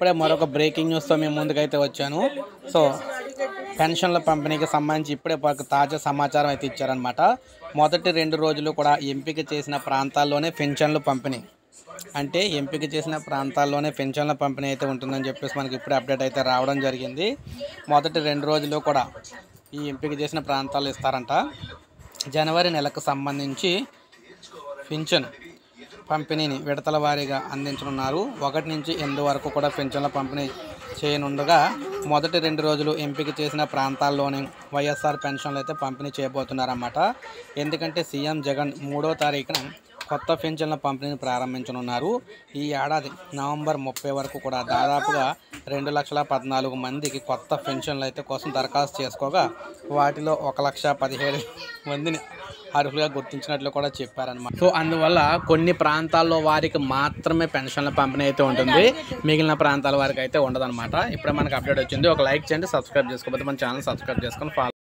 ఇప్పుడే మరొక బ్రేకింగ్ న్యూస్తో మేము ముందుకైతే వచ్చాను. సో పెన్షన్ల పంపిణీకి సంబంధించి ఇప్పుడే ఒక తాజా సమాచారం అయితే ఇచ్చారనమాట మొదటి రెండు రోజులు కూడా ఎంపిక చేసిన ప్రాంతాల్లోనే పెన్షన్లు పంపిణీ. అంటే ఎంపిక చేసిన ప్రాంతాల్లోనే పెన్షన్ల పంపిణీ అయితే ఉంటుందని చెప్పేసి మనకి ఇప్పుడే అప్డేట్ అయితే రావడం జరిగింది. మొదటి రెండు రోజులు కూడా ఈ ఎంపిక చేసిన ప్రాంతాలు ఇస్తారంట. జనవరి నెలకు సంబంధించి పింఛన్ పంపిణీని విడతల వారీగా అందించనున్నారు. ఒకటి నుంచి ఎనిమిది వరకు కూడా పెన్షన్ల పంపిణీ చేయనుండగా మొదటి రెండు రోజులు ఎంపిక చేసిన ప్రాంతాల్లోనే వైఎస్ఆర్ పెన్షన్లు అయితే పంపిణీ చేయబోతున్నారన్నమాట. ఎందుకంటే సీఎం జగన్ మూడో తారీఖున కొత్త పెన్షన్ల పంపిణీని ప్రారంభించనున్నారు. ఈ ఏడాది నవంబర్ ముప్పై వరకు కూడా దాదాపుగా రెండు లక్షల పద్నాలుగు మందికి కొత్త పెన్షన్లు అయితే కోసం దరఖాస్తు చేసుకోగా వాటిలో ఒక లక్ష పదిహేడు మందిని అర్హులుగా గుర్తించినట్లు కూడా చెప్పారనమాట సో అందువల్ల కొన్ని ప్రాంతాల్లో వారికి మాత్రమే పెన్షన్ల పంపిణీ అయితే ఉంటుంది. మిగిలిన ప్రాంతాల వారికి అయితే ఉండదన్నమాట. ఇప్పుడే మనకు అప్డేట్ వచ్చింది. ఒక లైక్ చేయండి సబ్స్క్రైబ్ చేసుకోకపోతే మన ఛానల్ సబ్స్క్రైబ్ చేసుకొని ఫాలో